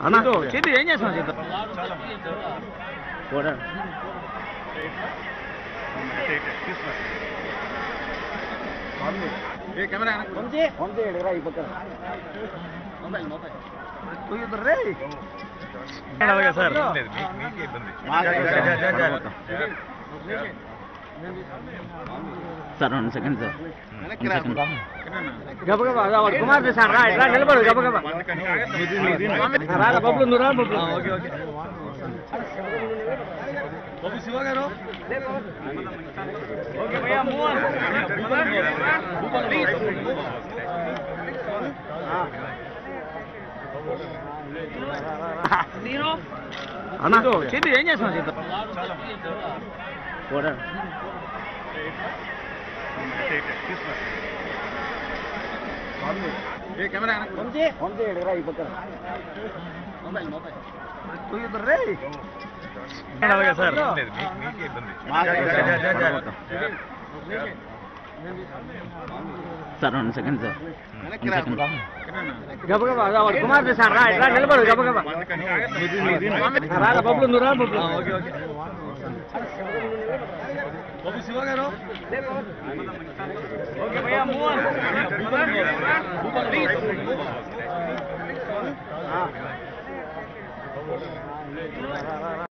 అన్న చేతి ఏం చేస్తున్నావు చూడండి ఏ కెమెరా కొంచెం కొంచెం ఎడగరా అయిపోతారు రే అలాగే sir sir one second sir గబగబా వాడు కుమార్ సార్ రా ఇట్లా నిలబడు గబగబా రారా బబ్బులు నువ్వు రా బబ్బులు ఓకే ఓకే బాబు శివ గారు ఓకే భయ్యా మూవ్ అన్న చేతి ఏం చేస్తున్నావు చేద్దాం చూడండి ఏ camera sir sir one second sir గబగబా కుమార్ సార్ రా ఇట్లా నిలబడు గబగబా. బబ్బులు నువ్వు రా Babbulu okay okay. Hobi Sivaga, Ah.